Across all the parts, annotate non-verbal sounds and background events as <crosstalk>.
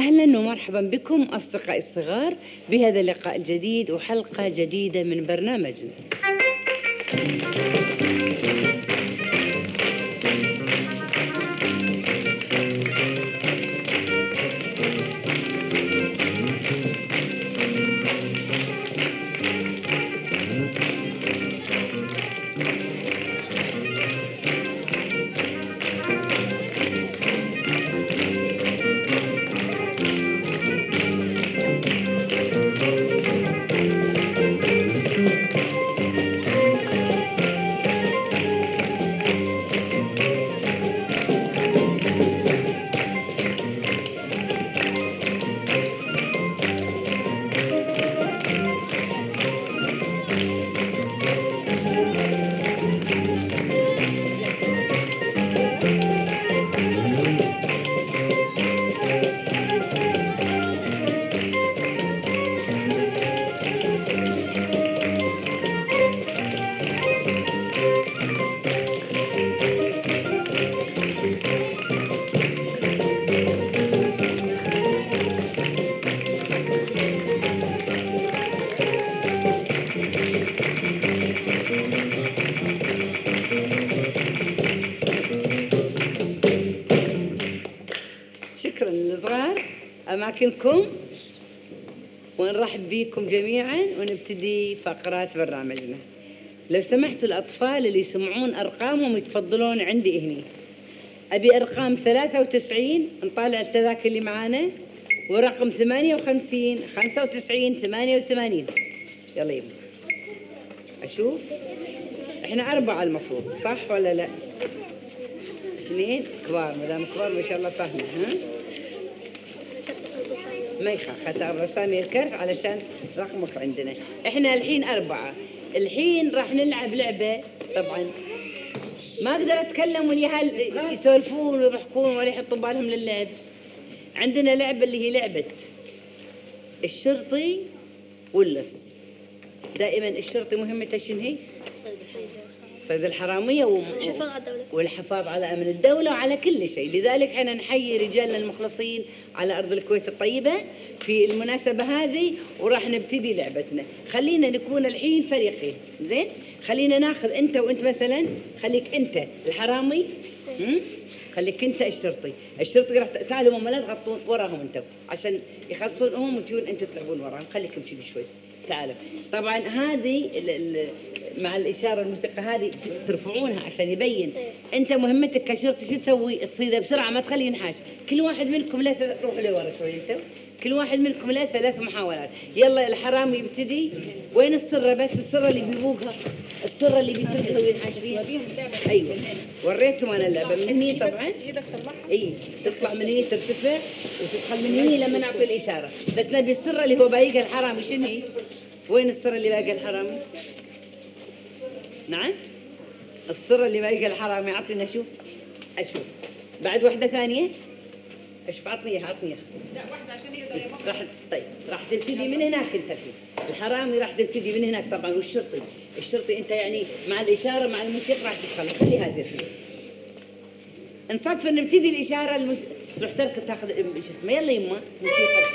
أهلا ومرحبا بكم أصدقائي الصغار بهذا اللقاء الجديد وحلقة جديدة من برنامجنا. أماكنكم ونرحب بكم جميعا ونبتدي فقرات برنامجنا. لو سمحتوا الأطفال اللي يسمعون أرقامهم يتفضلون عندي هني. أبي أرقام 93 نطالع التذاكر اللي معانا ورقم 58 95 88 يلا يلا أشوف. إحنا أربعة المفروض صح ولا لا؟ اثنين كبار ما دام كبار ما شاء الله فاهمة ها؟ ما يخاف ختار رسامي الكرت علشان رقمك عندنا. إحنا الحين أربعة. الحين راح نلعب لعبة طبعا. ما أقدر أتكلم واليهال يسولفون ويضحكون ولا يحطوا بالهم للعب. عندنا لعبة اللي هي لعبة الشرطي واللص. دائما الشرطي مهمته شنو هي؟ صيد الحرامية و... الحفاظ على الدولة. والحفاظ على أمن الدولة وعلى كل شيء. لذلك إحنا نحيي رجالنا المخلصين على أرض الكويت الطيبة في المناسبة هذه وراح نبتدي لعبتنا. خلينا نكون الحين فريقين. زين؟ خلينا ناخذ أنت وأنت مثلا خليك أنت الحرامي هم؟ خليك أنت الشرطي. الشرطي راح تعالوا ماما لا تغطون وراهم أنتم عشان يخلصون هم وتجون أنتم تلعبون وراهم. خليكم كذي شوي تعالوا. طبعا هذه مع الإشارة الموسيقى هذه ترفعونها عشان يبين. أنت مهمتك كشرطي شو تسوي؟ تصيده بسرعة ما تخليه ينحاش. كل واحد منكم له ثلاث روحوا لورا شوي أنتم كل واحد منكم له ثلاث محاولات. يلا الحرامي يبتدي. وين السره بس؟ السره اللي بيبوقها السره اللي بيسرقها وينحاش فيها. أيوه. وريتهم أنا اللعبة. من هني طبعا. إي تطلع من هني ترتفع وتدخل من هني لما نعطي الإشارة. بس نبي السره اللي هو بايقها الحرامي شنو هي؟ وين السره اللي بايقها الحرامي؟ نعم؟ السر اللي بايقه الحرامي اعطينا أشوف. أشوف. بعد واحدة ثانية؟ إيش بعطني إياها؟ اعطني إياها. لا واحدة عشان يقدر راح طيب راح تبتدي من هناك أنت الحين الحرامي راح تبتدي من هناك طبعا والشرطي. الشرطي أنت يعني مع الإشارة مع الموسيقى راح تدخل خلي هذه الحين. نصفر نبتدي الإشارة. المس... تروح تركض تاخذ شو اسمه يلا يما موسيقى.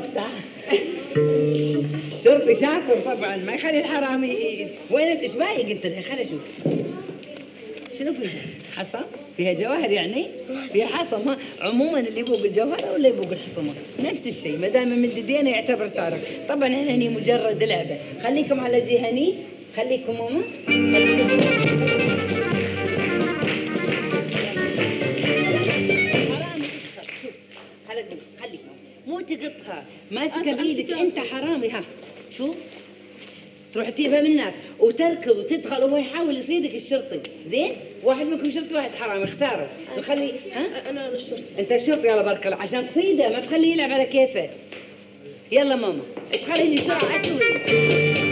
انفقطع الشرطي شاطر طبعا ما يخلي الحرامي وين إيش باقي قلت له خليني أشوف. شنو فيها؟ حصى؟ فيها جواهر يعني؟ فيها حصى ما عموما اللي يبوق الجوهرة ولا يبوق الحصمة نفس الشيء. ما دام من ايدينا يعتبر سارق طبعا إحنا هني مجرد لعبة. خليكم على دي هني خليكم ماما وتركض وتدخل وهو يحاول يصيدك الشرطي. زين؟ واحد منكم شرطي واحد حرامي اختاروا. نخلي ها؟ أنا الشرطي أنت الشرطي يلا بارك الله عشان تصيده ما تخليه يلعب على كيفه. يلا ماما ادخلي لي بسرعة أسوي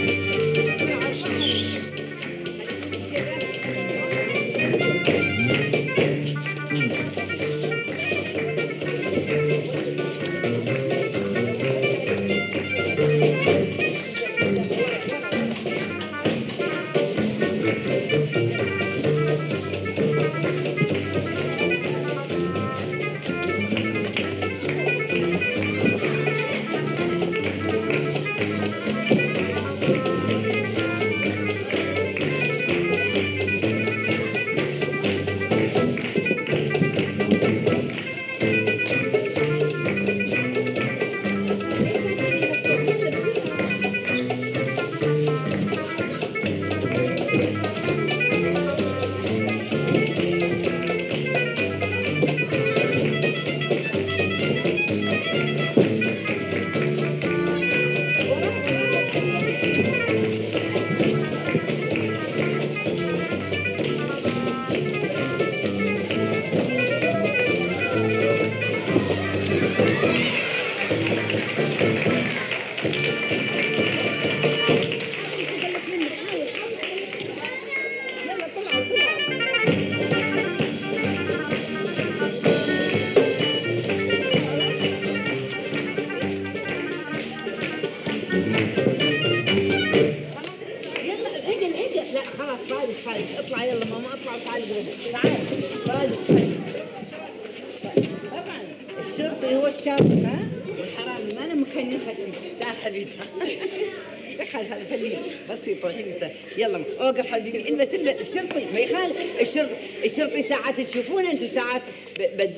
اوقف حبيبي البس البس الشرطي ما يخالف الشرطي الشرطي ساعات تشوفونه أنتم ساعات بد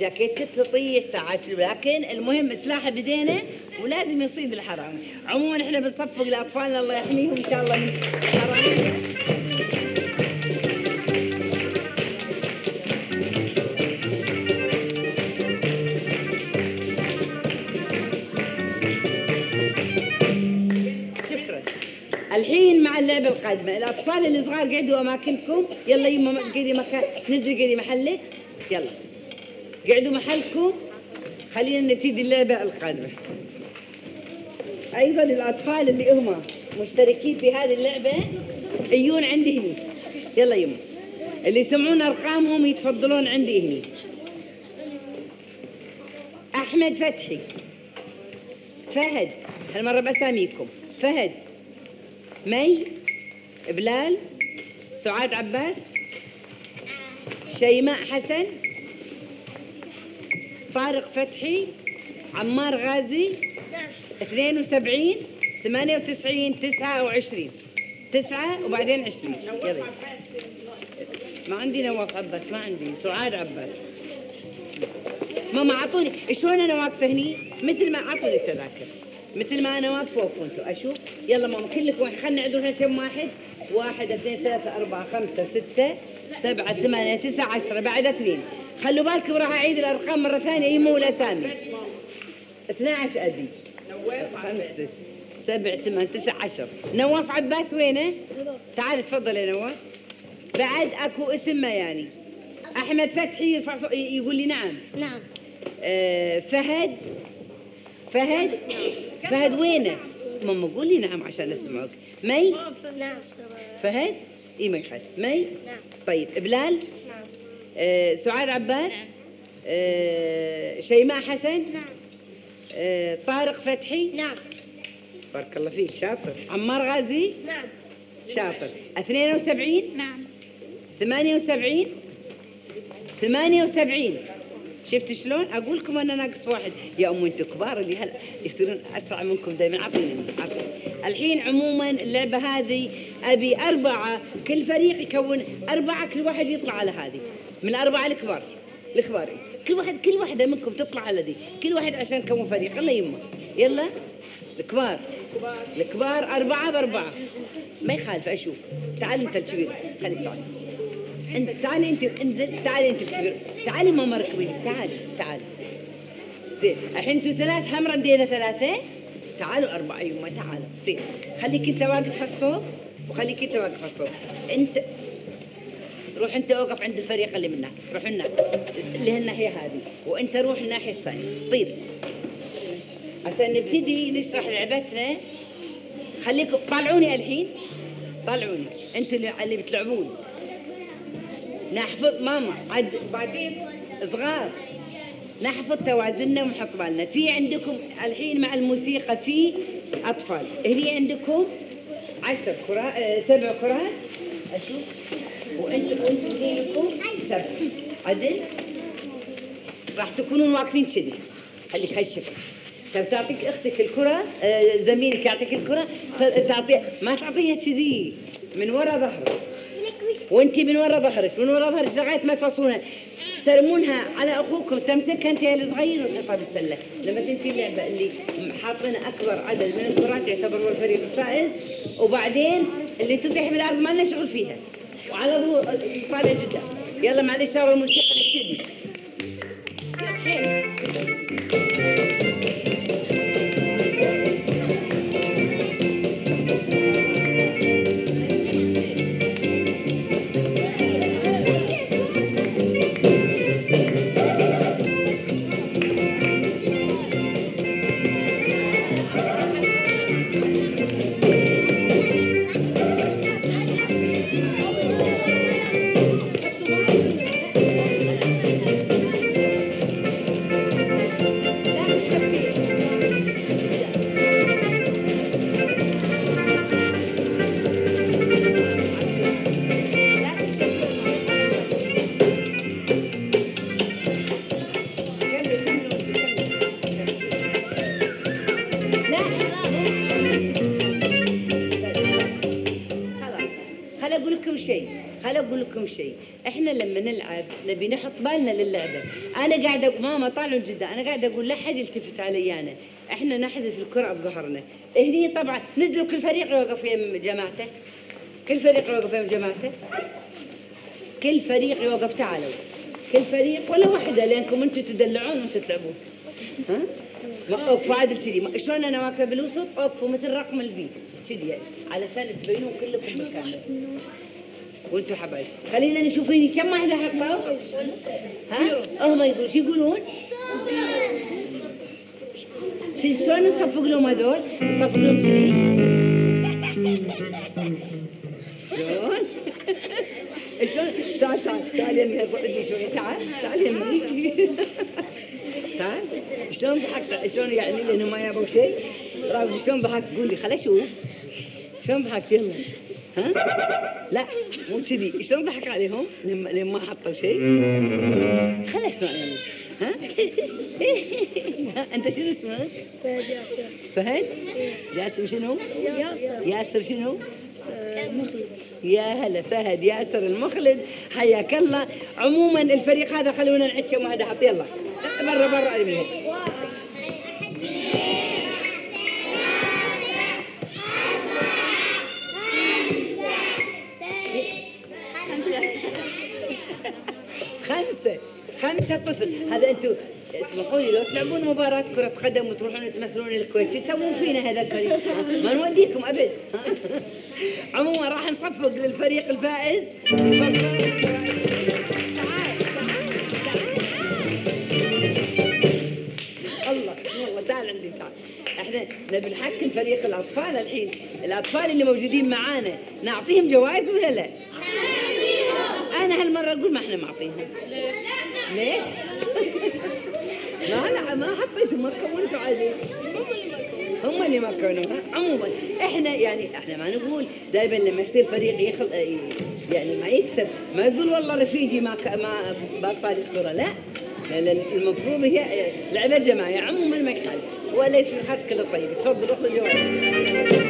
جاكيت تطيح ساعات لكن المهم سلاحه بدينا ولازم يصيد الحرامي. عموما إحنا بنصفق لأطفالنا الله يحميهم إن شاء الله من الحرامي. الحين مع اللعبة القادمة. الأطفال اللي صغار قعدوا أماكنكم. يلا يما قعدي مكان نزلي قعدي محلك. يلا. قعدوا محلكم. خلينا نبتدي اللعبة القادمة. أيضا الأطفال اللي هم مشتركين في هذه اللعبة يجون عندي هنا يلا يما. اللي يسمعون أرقامهم يتفضلون عندي هنا أحمد فتحي. فهد. هالمرة بأساميكم. فهد. مي بلال سعاد عباس شيماء حسن طارق فتحي عمار غازي 72 98 29 تسعة وبعدين 20 يلا. ما عندي نواف عباس ما عندي. سعاد عباس. ماما أعطوني. شلون أنا واقفة هني؟ مثل ما أعطوني التذاكر. مثل ما أنا واقفة وكنتوا أشوف؟ يلا ماما كلكم خلينا نعد هنا كم واحد؟ واحد اثنين ثلاثة أربعة خمسة ستة سبعة ثمانية تسعة عشرة بعد اثنين. خلوا بالكم راح أعيد الأرقام مرة ثانية يمو الأسامي 12 أدي خمسة سبع ثمان تسع عشر. نواف عباس وينه؟ تعال تفضل يا نواف. بعد أكو اسم ما يعني. أحمد فتحي يقول لي نعم. نعم. آه، فهد؟ فهد؟ فهد وينه؟ ماما قول لي نعم عشان أسمعك. مي؟ نعم فهد؟ إي ما يخالف مي؟ نعم. طيب بلال؟ نعم. آه، سعاد عباس؟ آه، شيماء حسن؟ نعم. آه، طارق فتحي؟ نعم. بارك الله فيك شاطر. عمار غازي؟ نعم. شاطر. 72 نعم. 78 78 شفت شلون؟ أقول لكم أنا ناقص واحد. يا ام أنتم كبار اللي هلا يصيرون أسرع منكم دائما؟ عطيني. الحين عموما اللعبة هذه أبي أربعة كل فريق يكون أربعة كل واحد يطلع على هذه. من الأربعة الكبار الكبار. كل واحد كل واحدة منكم تطلع على ذي. كل واحد عشان نكون فريق. يلا يما يلا. الكبار. الكبار أربعة بأربعة. ما يخالف أشوف. تعال أنت الكبير. خليك. تعال انت تعالي انت انزل تعالي انت. الكبير تعالي ماما ركبي. تعالي تعالي زين. الحين أنتوا ثلاث هم ردينا ثلاثة. تعالوا أربعة يما تعالوا زين. خليك انت واقف الصوب وخليك انت واقف الصوب. انت روح انت وقف عند الفريق اللي من هناك روح هناك اللي هالناحية هذه. وانت روح الناحية الثانية. طير عشان نبتدي نشرح لعبتنا خليكم طالعوني الحين. طالعوني أنتوا اللي بتلعبون. نحفظ ماما عد بعدين صغار. نحفظ توازننا ونحط بالنا. في عندكم الحين مع الموسيقى في أطفال. هني عندكم عشر كرات آه، سبع كرات. أشوف. وأنتم وأنتم لكم سبع. عدل. راح تكونون واقفين كذي. خليك هالشكل طيب تعطيك أختك الكرة آه، زميلك يعطيك الكرة. تعطي ما تعطيها كذي. من ورا ظهرك وانت من ورا ظهرك من ورا ظهرك لغاية ما توصلونها ترمونها على أخوكم تمسكها أنت الصغير وتحطها بالسلة. لما تنتهي اللعبة اللي حاطين أكبر عدد من الكرات يعتبر هو الفريق الفائز. وبعدين اللي تطيح بالأرض ما لنا شغل فيها. وعلى ظهور طالع جدا يلا معلش صار الموسيقى نبتدي يلا نبي نحط بالنا للعبة. أنا قاعدة ماما طالعوا جدا أنا قاعدة أقول لا حد يلتفت علي أنا. إحنا نحذف الكرة بظهرنا. هني طبعا نزلوا كل فريق يوقف يم جماعته. كل فريق يوقف يم جماعته. كل فريق يوقف تعالوا. كل فريق ولا واحدة لأنكم أنتم تدلعون وأنتم تلعبون. ها؟ اوقفوا عادل كذي شلون أنا واقفه بالوسط؟ اوقفوا مثل رقم الفي كذي علشان تبينون كلكم مكانكم وأنتم حبايب خلينا نشوف كم واحدة حطوا ها؟ هم يقولون؟ شو يقولون؟ شلون نصفق لهم هذول. نصفق لهم كذي شلون؟ شلون؟ تعال تعال تعال يمي صعدني شوي. تعال تعال يمي تعال. شلون ضحكت شلون يعني؟ لانهم ما يبغوا شيء. شلون ضحكت قولي خل أشوف. شلون ضحكت يلا. ها؟ لا مو كذي شلون ضحك عليهم لما لما ما حطوا شيء؟ خلي أسمع ها؟ أنت شنو اسمك؟ فهد ياسر فهد؟ جاسم شنو؟ ياسر ياسر شنو؟ مخلد يا هلا فهد ياسر المخلد حياك الله عموما الفريق هذا خلونا نعد كم واحد حط يلا برا برا صفر هذا أنتم اسمحوا لي لو تلعبون مباراة كرة قدم وتروحون تمثلون الكويت تسوون فينا هذا الفريق. ما نوديكم أبد. <laughs> عموما راح نصفق للفريق الفائز. الله والله تعال عندي تعال. إحنا نبي نحكم فريق الأطفال الحين. الأطفال اللي موجودين معانا نعطيهم جوائز ولا لا؟ أنا هالمرة أقول ما إحنا معطيهم. ليش؟ ليش؟ لا لا ما حطيتهم ما كونتوا عادي هم اللي ما كونوها عموما. إحنا يعني إحنا ما نقول دائما لما يصير فريق يخل يعني ما يكسب ما يقول والله رفيجي ما ك... ما باصالي الكره لا المفروض هي لعبة جماعية عموما ما يخالف ولا يصير خاص كله طيب. تفضل وصل جوائز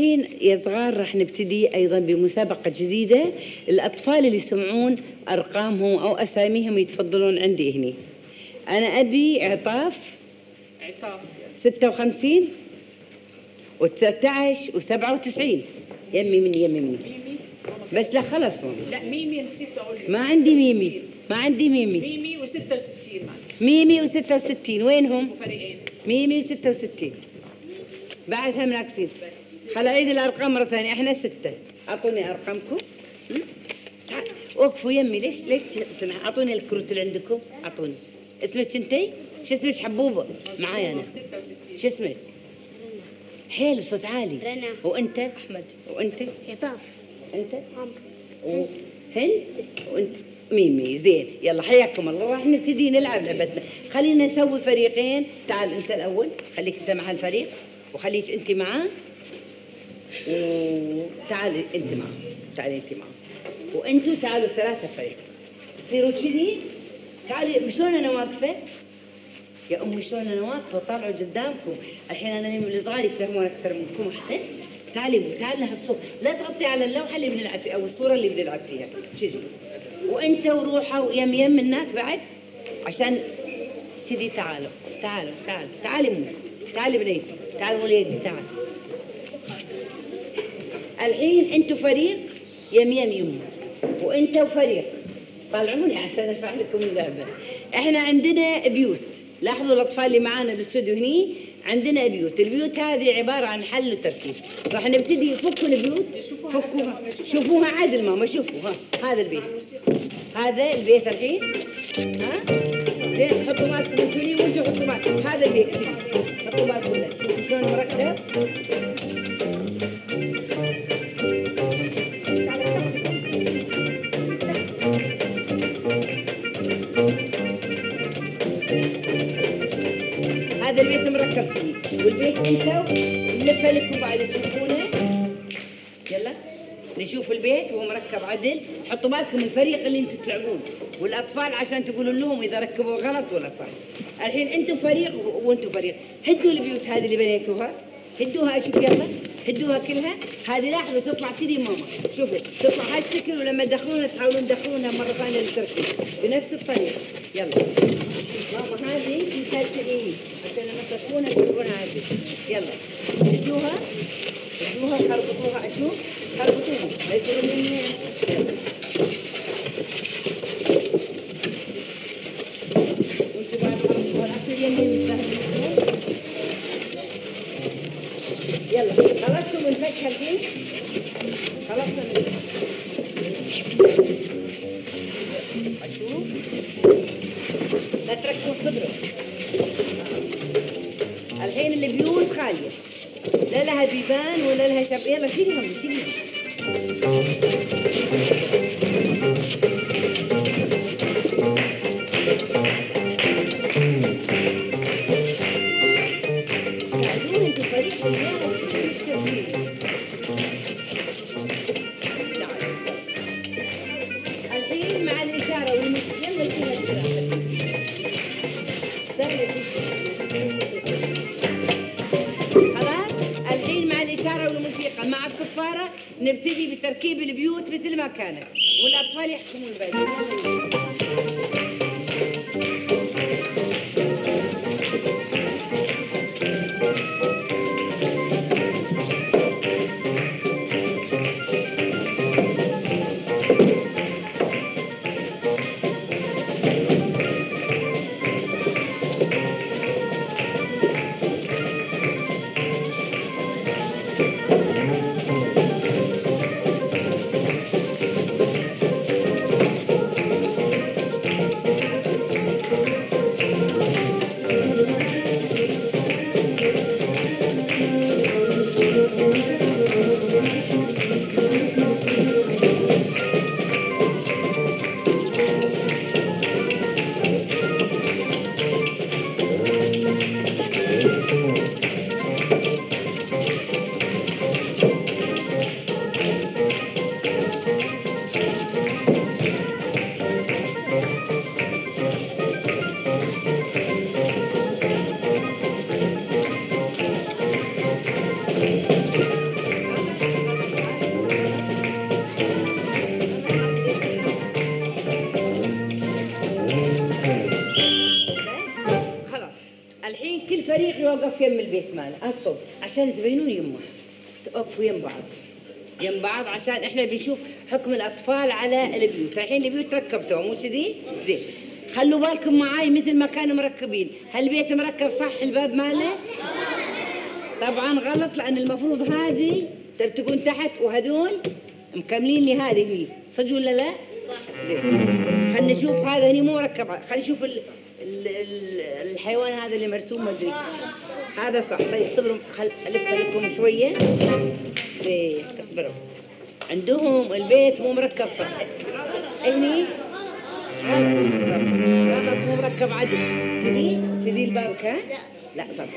الحين يا صغار راح نبتدي أيضا بمسابقة جديدة. الأطفال اللي يسمعون أرقامهم أو أساميهم يتفضلون عندي هني. أنا أبي عطاف عطاف. 56 و19 و97 يمي مني يمي مني بس لا خلص ماما. لا ميمي نسيت أقول لك. ما عندي ميمي. 66. ما عندي ميمي. ميمي و66 ميمي و66 وينهم؟ وفريقين. ميمي و66 بعدها ناقصين خل اعيد الأرقام مرة ثانية. إحنا ستة. أعطوني أرقامكم. وقفوا يمي. ليش ليش أعطوني الكروت اللي عندكم. أعطوني. اسمك انتي شو اسمك؟ حبوبة. معايا أنا. 66 شو اسمك؟ حيل صوت عالي. رنا. وأنت؟ أحمد. وأنت؟ عطاف أنت؟ عمرو. وهند وأنت؟ ميمي. زين. يلا حياكم الله. راح نبتدي نلعب لعبتنا. خلينا نسوي فريقين. تعال أنت الأول. خليك أنت مع الفريق. وخليك أنت معاه. وتعالي انت معاه تعالي انت معاه وانتوا تعالوا ثلاثة فريق. تصيروا كذي؟ تعالي شلون أنا واقفة؟ يا أمي شلون أنا واقفة؟ طالعوا قدامكم. الحين أنا يوم الصغار يفتهمون أكثر منكم أحسن. تعالي تعالي لهالصوره لا تغطي على اللوحة اللي بنلعب فيها أو الصورة اللي بنلعب فيها. كذي. وأنت وروحه يم يم هناك بعد؟ عشان كذي تعالوا. تعالوا تعالوا. تعالي مو تعالي بنيتي تعالي وليدي تعال. الحين أنتوا فريق يم يم يم وانت وفريق طلعوني عشان اشرح لكم اللعبة. إحنا عندنا بيوت. لاحظوا الأطفال اللي معانا بالاستوديو هني؟ عندنا بيوت. البيوت هذه عبارة عن حل وتركيب راح نبتدي. فكوا البيوت. فكوها شوفوها عدل ماما شوفوا. ها هذا البيت. هذا البيت الحين. ها؟ زين حطوا مالكم أنتوا لي وانتوا حطوا مالكم هذا البيت حطوا مالكم شلون مركب فيه والبيت أنتوا نلفه لكم بعد تشوفونه يلا نشوف البيت وهو مركب عدل حطوا بالكم الفريق اللي أنتم تلعبون والاطفال عشان تقولوا لهم اذا ركبوا غلط ولا صح الحين أنتم فريق وأنتم فريق هدوا البيوت هذه اللي بنيتوها هدوها شوف يلا هدوها كلها هذه لاحظوا تطلع كذي ماما. شوفي تطلع هالشكل ولما تدخلونها تحاولون تدخلونها مرة ثانية للتركيب بنفس الطريقة. يلا. ماما هذه مثال سليم عشان لما تدخلونها تشوفونها هذه. يلا. هدوها هدوها خربطوها أشوف. خربطوها لا يصيروا مني يلا. وانتوا بعد خربطوها الاخير يمين سهل يلا. خلصتوا من فكها الحين خلصنا من لا تركبوا صدره الحين البيوت خاليه لا لها بيبان ولا لها شب. يلا شيلهم ساعدونا اوقف يم البيت ماله. اطب عشان تبينون يمه. تقفوا يم بعض. يم بعض عشان إحنا بنشوف حكم الأطفال على البيوت. الحين البيوت ركبتوها مو كذي؟ زين. خلوا بالكم معاي مثل ما كانوا مركبين. هل البيت مركب صح الباب ماله؟ طبعا غلط لأن المفروض هذه تكون تحت وهذول مكملين لي هذه هي صدق ولا لا؟ صح. خلينا نشوف هذا هني مو مركب خلينا نشوف ال... ال... ال... الحيوان هذا اللي مرسوم ما أدري. هذا صح. طيب صبروا ألف لكم شوية. زين اصبروا. عندهم البيت مو مركب صح. هني هذا مو مركب عدل كذي كذي الباب كان لا طبعا.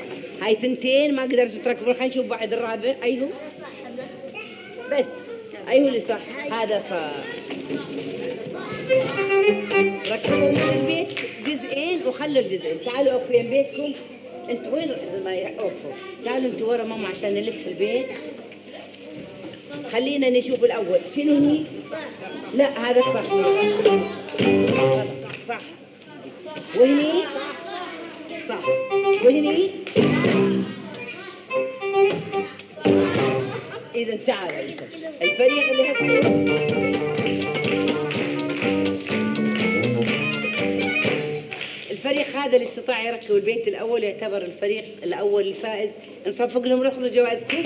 هاي ثنتين ما قدرتوا تركبوا خلينا نشوف بعد الرابع. أيوه بس. أيوه اللي صح؟ هذا صح. ركبوا من البيت. جزئين وخلوا الجزئين. تعالوا اوفوا يم بيتكم. أنت وين ما اوفوا تعالوا أنتوا ورا ماما عشان نلف البيت. خلينا نشوف الأول. شنو هي؟ لا هذا صح هذا صح. وهني؟ صح. وهني؟ اذا تعالوا الفريق اللي هسه هذا اللي استطاع يركب البيت الأول يعتبر الفريق الأول الفائز. نصفق لهم وناخذ جوائزكم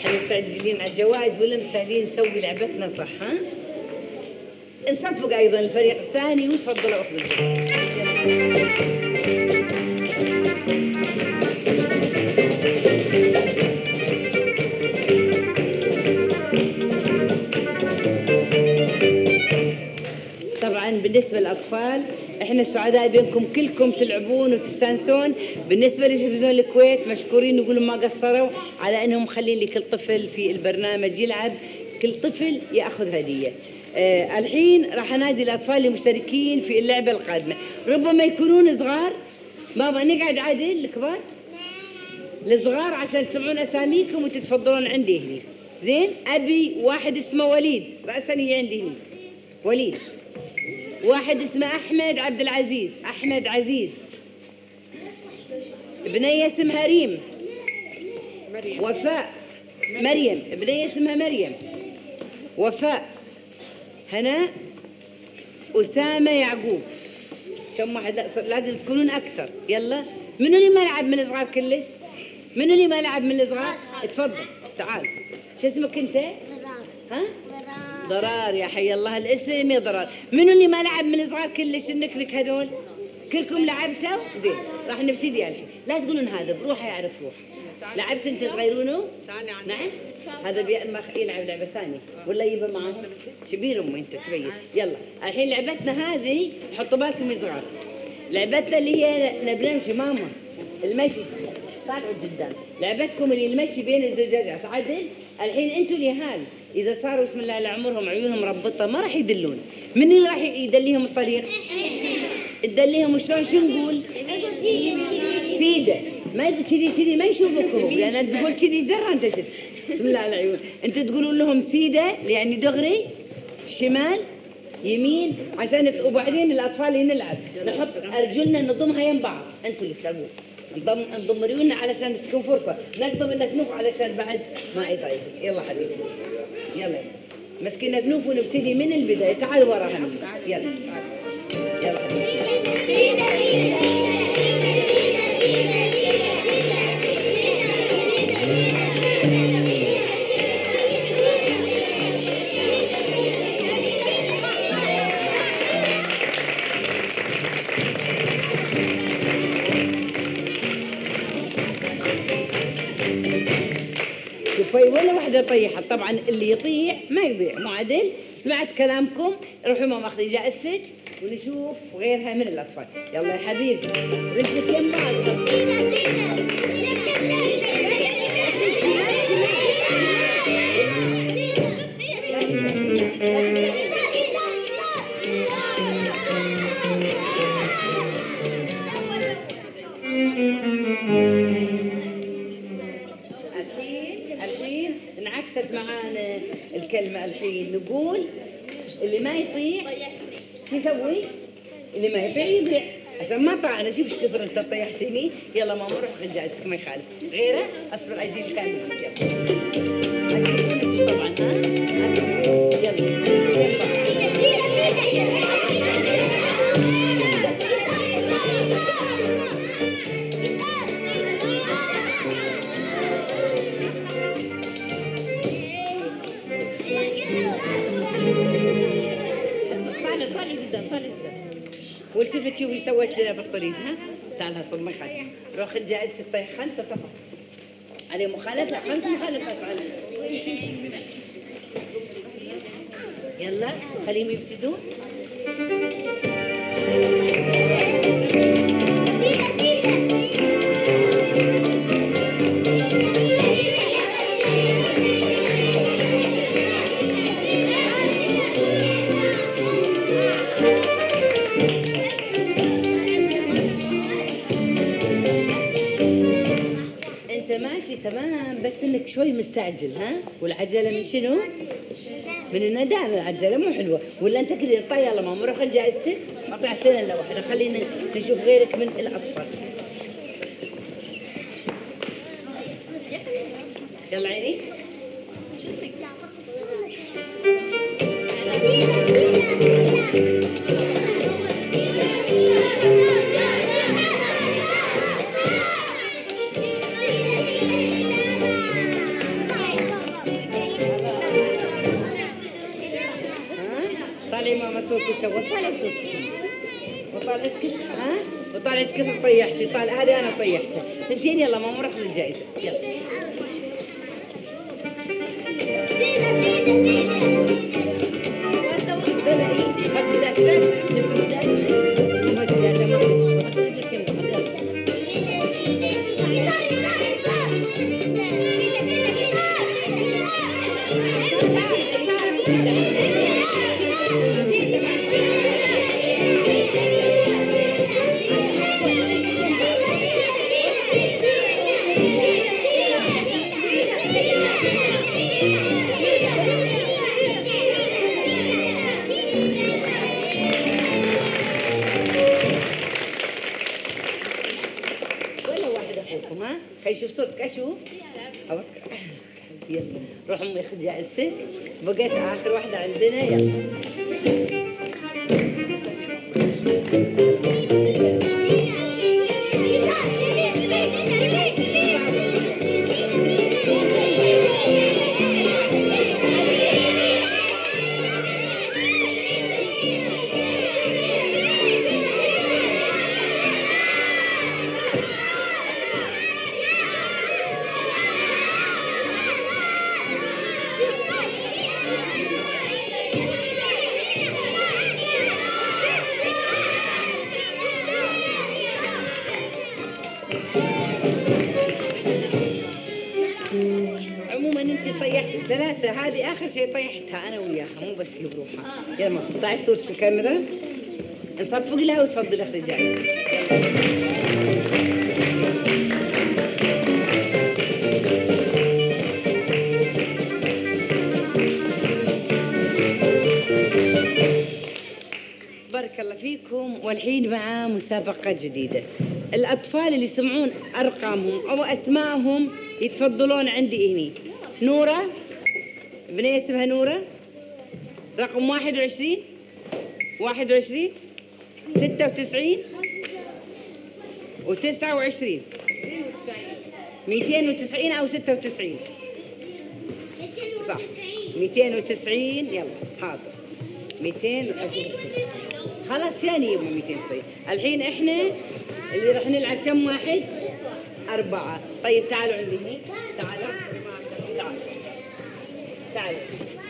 إحنا مستعدين على الجوائز ولا مستعدين نسوي لعبتنا صح ها؟ نصفق أيضا الفريق الثاني وتفضلوا أخذوا الجوائز. طبعا بالنسبة للأطفال إحنا سعداء بكم كلكم تلعبون وتستانسون. بالنسبة لتلفزيون الكويت مشكورين نقول ما قصروا على إنهم مخلين لكل طفل في البرنامج يلعب. كل طفل يأخذ هدية. آه الحين راح أنادي الأطفال المشتركين في اللعبة القادمة. ربما يكونون صغار. بابا نقعد عادل الكبار؟ الصغار عشان تسمعون أساميكم وتتفضلون عندي هنا زين أبي واحد اسمه وليد. راسا يجي عندي هنا وليد. واحد اسمه أحمد عبد العزيز أحمد عزيز. بنيه اسمها ريم وفاء مريم بنيه اسمها مريم. وفاء. هناء أسامة يعقوب. كم واحد؟ لا لازم تكونون أكثر. يلا. منو اللي ما لعب من الصغار كلش؟ منو اللي ما لعب من الصغار تفضل. تعال. شو اسمك أنت؟ ها؟ ضرار يا حي الله الاسم يا ضرار منو اللي ما لعب من الصغار كلش النكنك هذول؟ كلكم لعبتوا؟ زين راح نبتدي الحين. لا تقولون هذا بروحه يعرف روح لعبت أنت صغيرونه نعم. هذا يلعب لعبة ثانية. ولا يبى معاه شبير أمي أنت شبير يلا الحين لعبتنا هذه حطوا بالكم يا صغار. لعبتنا اللي هي نبي ماما. المشي. طالعوا قدام لعبتكم اللي المشي بين الزجاجات. عدل. الحين أنتم اليهال إذا صاروا بسم الله على عمرهم عيونهم مربطه ما راح يدلون. من اللي راح يدليهم الطريق تدليهم شلون؟ شو نقول؟ سيدة. ما يقول كذي كذي ما يشوفكم. لأن تقول كذي زر أنت شد. بسم الله على العيون. أنت تقولون لهم سيدة يعني دغري شمال يمين عشان وبعدين الأطفال اللي نلعب نحط أرجلنا نضمها يم بعض. أنتوا اللي تلعبون. نضم ريولنا علشان تكون فرصة نقدم النكنوف علشان بعد ما يضايق يلا حبيبي يلا مسكين نكنوف ونبتدي من البداية تعال وراها. يلا. يلا حبيبي. طيحت طبعا اللي يطيح ما يضيع. مو عدل سمعت كلامكم. روحوا ما ماخذي جائزتك ونشوف غيرها من الأطفال. يلا يا حبيبي. رجلك يم بعض الحين الحين نقول اللي ما يطيح شو يسوي؟ اللي ما يبيع يبيع. عشان ما طلعنا شوف إيش كثر أنت طيحتني. يلا ماما روح خذ جائزتك ما يخالف. غيره؟ أصبر أجيب كان طبعا ها؟ والتفت شوف إيش سويت لنا بالطريق ها؟ تعال هصل ما يخالف روح خذ جائزتك طيح خمسة فقط. عليه مخالفة خمس مخالفات عليه يلا خليهم يبتدوا ماشي تمام. بس إنك شوي مستعجل ها؟ والعجلة من شنو؟ من النداء. العجلة مو حلوة. ولا أنت كذا طيب يلا ماما روح جائزتك ما طلعت لنا الا واحدة خلينا نشوف غيرك من الاطفال يلا عيني. وطالع إيش كثر ها طيحتي طالع هذه أنا طيحتها اثنتين يلا ماما روح للجائزه يلا. هذه آخر شيء طيحتها أنا وياها مو بس هي بروحها. يلا طلعي في الكاميرا؟ نصفق لها وتفضلي اخذي جائزه بارك الله فيكم. والحين مع مسابقة جديدة. الأطفال اللي يسمعون أرقامهم أو أسمائهم يتفضلون عندي هني. نورة بنية اسمها نورة. رقم واحد وعشرين. واحد وعشرين. ستة وتسعين. وتسعة وعشرين. ميتين وتسعين أو ستة وتسعين. صح. 290 يلا حاضر. 290 خلاص يعني يبغى 290 الحين إحنا اللي راح نلعب كم واحد؟ أربعة. طيب تعالوا عندي تعالوا تعالوا. تعالوا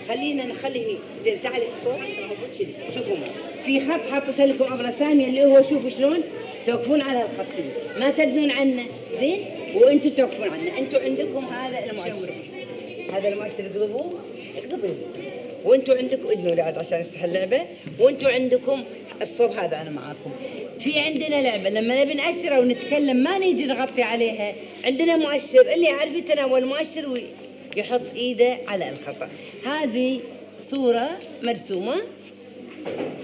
خلينا نخلي هنا زين تعالي الصوت شوفوا. في خط حاطط لكم ابله ساميه اللي هو شوفوا شلون توقفون على الخط. ما تدنون عنه. زين؟ وأنتم توقفون عنه. أنتم عندكم هذا المؤشر هذا المؤشر اقلبوه اقلبوه وأنتم عندكم اذنوا لي عاد عشان نفتح اللعبة. وأنتم عندكم الصوب هذا أنا معاكم. في عندنا لعبة. لما نبي نأشر أو نتكلم ما نيجي نغطي عليها. عندنا مؤشر. اللي يعرف يتناول مؤشر ويحط إيده على الخطأ. هذه صورة مرسومة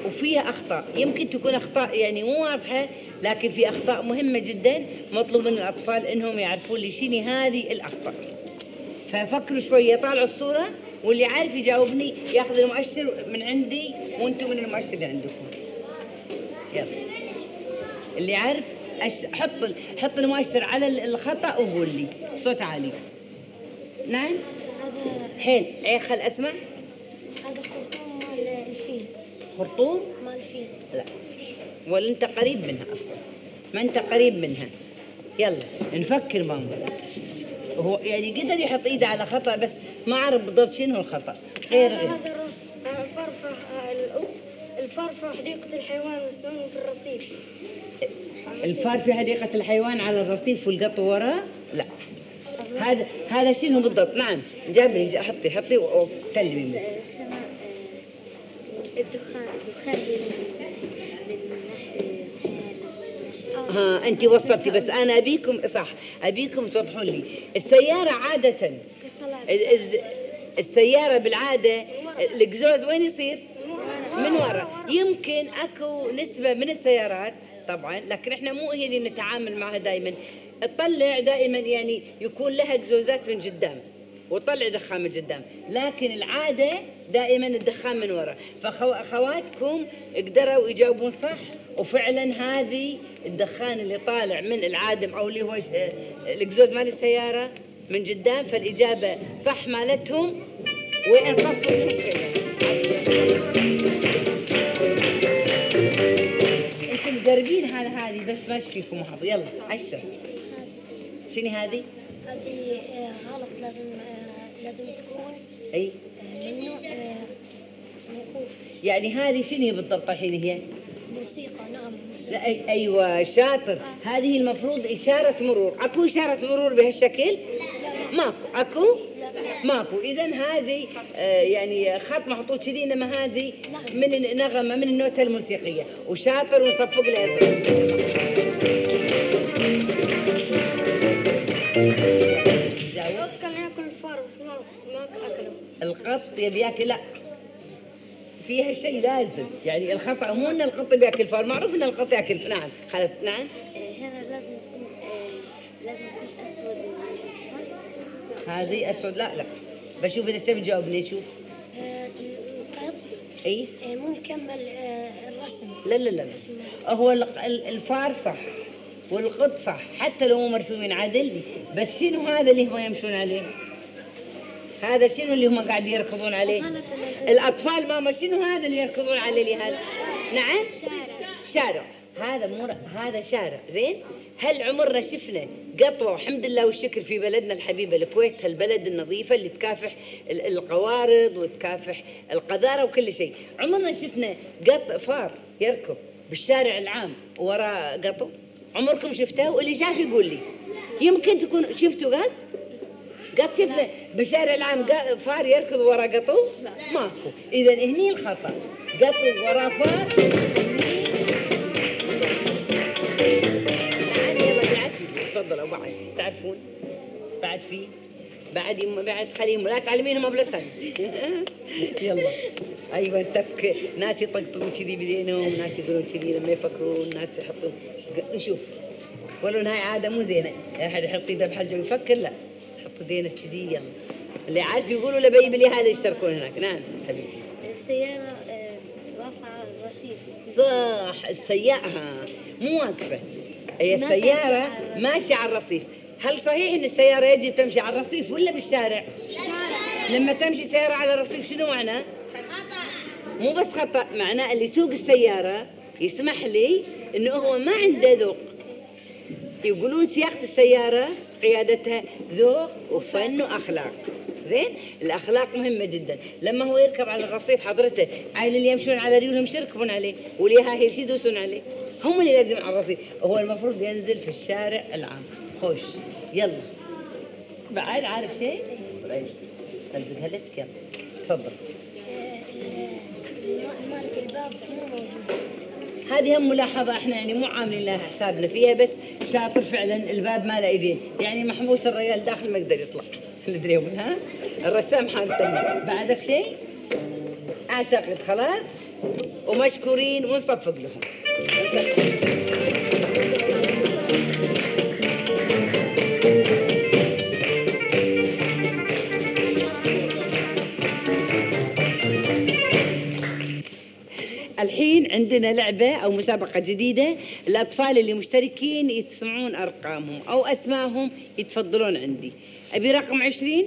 وفيها أخطاء. يمكن تكون أخطاء يعني مو واضحة لكن في أخطاء مهمة جدا مطلوب من الأطفال إنهم يعرفون لي شنو هذه الأخطاء. ففكروا شوية طالعوا الصورة واللي عارف يجاوبني ياخذ المؤشر من عندي وأنتم من المؤشر اللي عندكم. يلا. اللي عارف. حط حط المؤشر على ال- الخطأ وقول لي. صوت عالي. نعم. هذا حيل. إيه خل أسمع. هذا خرطوم مال الفيل. خرطوم؟ مال الفيل. لا. ولا أنت قريب منها أصلا. ما أنت قريب منها. يلا نفكر ماما. هو يعني قدر يحط إيده على خطأ بس ما عرف بالضبط شنو الخطأ. غير غير الفرفح القط الفرفح حديقة الحيوان والسون في الرصيف. الفار في حديقة الحيوان على الرصيف والقط وراه؟ لا. هذا هذا شنو بالضبط؟ نعم. جابني جا- حطي حطي السماء الدخان الدخان ها انت وصلتي بس أنا ابيكم صح أبيكم توضحوا لي. السيارة عادة. ال- الز- السيارة بالعادة القزوز وين يصير؟ من ورا. يمكن أكو نسبة من السيارات طبعا لكن إحنا مو هي اللي نتعامل معها دائما تطلع دائما يعني يكون لها قزوزات من قدام وطلع دخان من قدام. لكن العادة دائما الدخان من ورا. فأخواتكم قدروا يجاوبون صح؟ وفعلا هذه الدخان اللي طالع من العادم أو اللي هو ش- القزوز مال السيارة من قدام فالإجابة صح مالتهم. وين صفوا منهم أنتم مقربين على هذه بس ما فيكم يلا عشر شنو هذه؟ هذه آه، غلط. لازم آه، لازم تكون أي. آه، آه، موقوف. يعني هذه شنو بالضبط الحين هي؟ موسيقى. نعم موسيقى. لا أيوه شاطر. هذه المفروض إشارة مرور. أكو إشارة مرور بهالشكل؟ ماكو. أكو؟ ماكو. اذا هذه آه، يعني خط محطوط كذي إنما هذه من النغمه من النوتة الموسيقية. وشاطر ونصفق له القط كان ياكل الفار بس ما ما أكله. القط يبي ياكل لا. فيها شيء لازم. يعني الخطا مو ان القط بياكل فار. معروف إن القط ياكل نعم خلاص نعم. هنا لازم يكون آه، لازم يكون أسود واصفر هذه أسود؟ لا لا. بشوف إذا سبت جاوبني شوف. القط اي مو مكمل الرسم. لا لا لا. هو الفار صح والقط صح حتى لو مو مرسومين عدل بس شنو هذا اللي هم يمشون عليه؟ هذا شنو اللي هم قاعدين يركضون عليه؟ الأطفال ماما شنو هذا اللي يركضون عليه هذا؟ نعم؟ شارع. هذا مو هذا شارع. زين؟ هل عمرنا شفنا قطوة والحمد لله والشكر في بلدنا الحبيبة الكويت هالبلد النظيفة اللي تكافح ال- القوارض وتكافح القذارة وكل شيء. عمرنا شفنا قط فار يركض بالشارع العام وراه قطو؟ عمركم شفتوه واللي شاف يقول لي يمكن تكون شفتوا قط قط شفنا بالشارع العام فار يركض ورا قطو؟ ماكو. إذا هني الخطأ. قطو ورا فار تفضلوا بعد تعرفون؟ بعد في بعد يم بعد خليهم لا تعلمينهم بلسان <laughs> يلا. أيوه تك ناس يطقطقون كذي بدينهم ناس يقولون كذي لما يفكرون ناس يحطون. نشوف ولو هاي عادة مو زينة. أحد يحط ايده بحلجه ويفكر لا. تحط ايدينا كذي يلا. اللي عارف يقولوا لبي بلي هذا يشتركون هناك. نعم حبيبتي. السيارة آه، واقفة على الرصيف صح السيارة مو واقفة. هي ماشية السيارة على الرصيف. ماشية على الرصيف. هل صحيح إن السيارة يجب تمشي على الرصيف ولا بالشارع؟ لما تمشي سيارة على الرصيف شنو معناه؟ مو بس خطأ معناه اللي يسوق السيارة يسمح لي إنه هو ما عنده ذوق. يقولون سياقة السيارة قيادتها ذوق وفن وأخلاق. زين؟ الأخلاق مهمة جدا. لما هو يركب على الرصيف حضرته عيل اللي يمشون على ريولهم شو يركبون عليه؟ واللي هاي يدوسون عليه؟ هم اللي لازم على الرصيف. هو المفروض ينزل في الشارع العام. خوش. يلا. بعد عارف شيء؟ طيب هلك. يلا. تفضل مالك الباب مو موجود هذه هم ملاحظة إحنا يعني مو عاملين لها حسابنا فيها بس شاطر فعلا الباب ما له إيدين. يعني محبوس الرجال داخل ما يقدر يطلع. <laughs> الدريول ها؟ الرسام حامسني بعدك شيء؟ أعتقد خلاص. ومشكورين ونصفق لهم. الحين عندنا لعبة أو مسابقة جديدة الأطفال اللي مشتركين يتسمعون أرقامهم أو أسمائهم يتفضلون عندي. أبي رقم عشرين.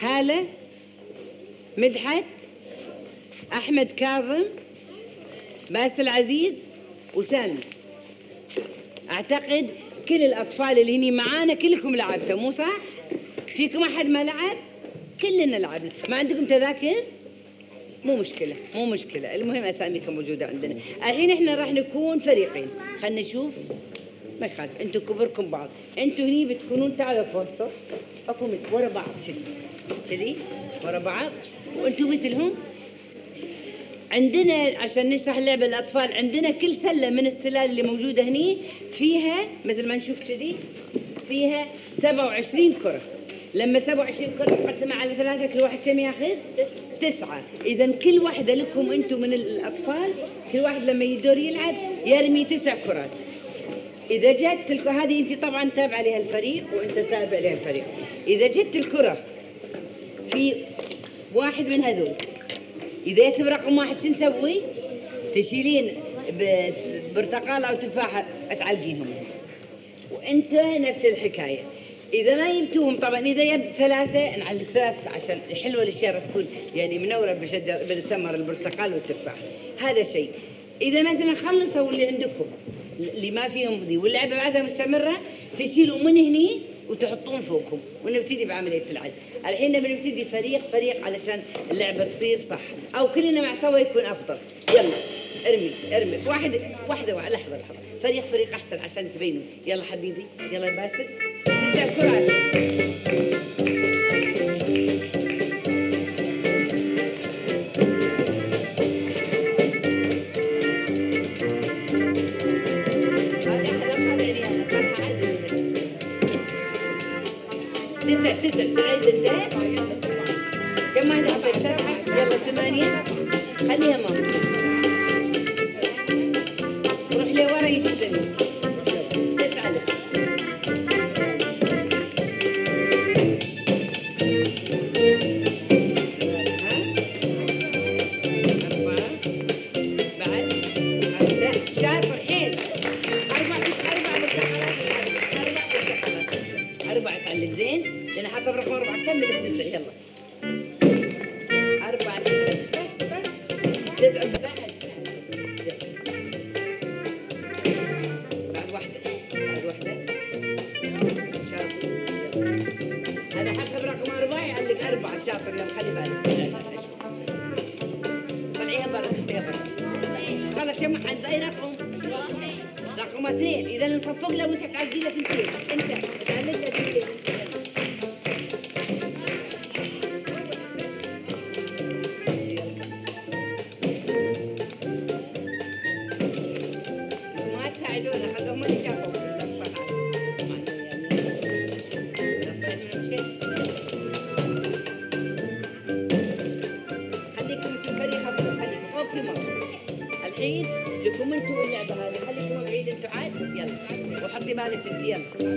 هالة. مدحت. أحمد كاظم. باسل عزيز. وسامي. أعتقد كل الأطفال اللي هني معانا كلكم لعبتوا مو صح؟ فيكم أحد ما لعب؟ كلنا لعبنا. ما عندكم تذاكر؟ مو مشكلة مو مشكلة. المهم أساميكم موجودة عندنا. الحين إحنا راح نكون فريقين. خلنا نشوف. ما يخالف. أنتوا كبركم بعض. أنتوا هني بتكونون تعالوا فوسطوا أكو مثل ورا بعض كذي. كذي. ورا بعض. وأنتوا مثلهم. عندنا عشان نشرح اللعبة للأطفال عندنا كل سلة من السلال اللي موجودة هني. فيها مثل ما نشوف كذي فيها 27 كرة. لما 27 كرة تقسمها على ثلاثة كل واحد كم ياخذ؟ تسعة. إذا كل واحدة لكم أنتم من الأطفال كل واحد لما يدور يلعب يرمي تسع كرات. إذا جت الك- هذه أنت طبعا تابعة عليها الفريق وأنت تابع عليها الفريق. إذا جت الكرة في واحد من هذول إذا جت برقم واحد شو نسوي؟ تشيلين ب- برتقال أو تفاحة تعلقينهم وأنت نفس الحكاية. إذا ما جبتوهم طبعا إذا جبت ثلاثة نعلق ثلاث عشان حلوة الاشاره تكون يعني منورة بشجر بالثمر البرتقال والتفاح. هذا شيء. إذا مثلا خلصوا اللي عندكم اللي ما فيهم ذي واللعبة بعدها مستمرة تشيلوا من هني وتحطون فوقهم ونبتدي بعملية العد. الحين نبي نبتدي فريق فريق علشان اللعبة تصير صح. أو كلنا مع سوا يكون أفضل. يلا ارمي ارمي. واحد واحدة لحظة لحظة. فريق فريق أحسن عشان تبينوا. يلا حبيبي يلا باسل. تسع تسع تعيد انت كم واحدة حبيت سبعة يلا ثمانية خليها ماما Điểm.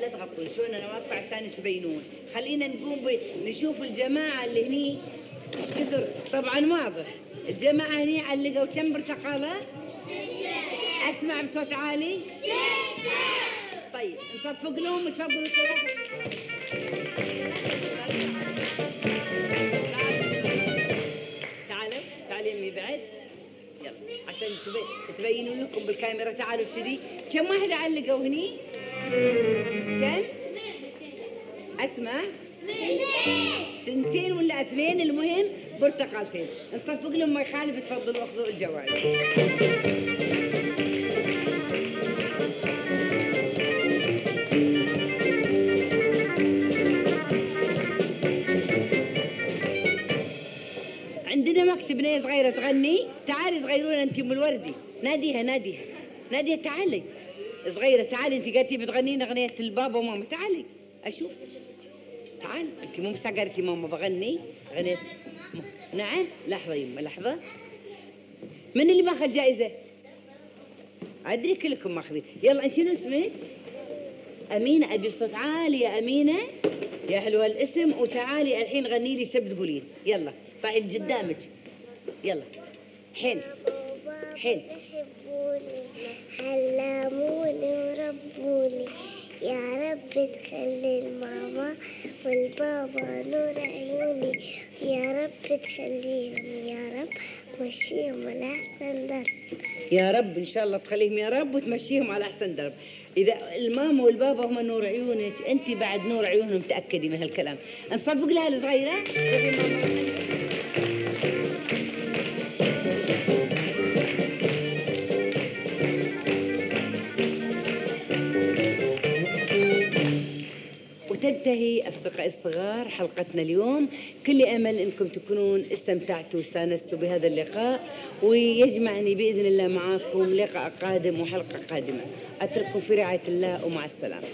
لا تغطوا شلون أنا واقفة عشان تبينون خلينا نقوم. نشوف الجماعة اللي هني إيش كثر طبعا واضح الجماعة هني علقوا كم برتقالة؟ أسمع بصوت عالي طيب نصفق لهم تفضلوا تعالوا تعالوا بعد يلا عشان تبي- تبينوا لكم بالكاميرا تعالوا كذي كم واحد علقوا هني؟ كم؟ أسمع. ثنتين ولا اثنين المهم؟ برتقالتين. نصفق لهم ما يخالف تفضلوا اخذوا الجوائز عندنا مكتب بنية صغيرة تغني؟ تعالي صغيرونة انت ام الوردي. ناديها ناديها. ناديها تعالي. صغيرة تعالي انت قلتي بتغنين أغنية البابا وماما. تعالي أشوف. تعالي انت مو مسا قالتي ماما بغني أغنية. م- نعم. لحظة يما لحظة. من اللي ماخذ جائزة؟ أدري كلكم ماخذين. يلا شنو اسمك؟ أمينة أبي بصوت عالي يا أمينة. يا حلوة الاسم. وتعالي الحين غني لي شب تقولين يلا طلعي قدامك. يلا. حين حين علموني وربوني يا رب تخلي الماما والبابا نور عيوني. يا رب تخليهم يا رب مشيهم على أحسن درب. يا رب إن شاء الله تخليهم يا رب وتمشيهم على أحسن درب. إذا الماما والبابا هم نور عيونك أنت بعد نور عيونهم تأكدي من هالكلام. نصفق لها الصغيرة وتنتهي أصدقائي الصغار حلقتنا اليوم. كل أمل أنكم تكونون استمتعتوا واستانستوا بهذا اللقاء ويجمعني بإذن الله معاكم لقاء قادم وحلقة قادمة. أترككم في رعاية الله ومع السلامة.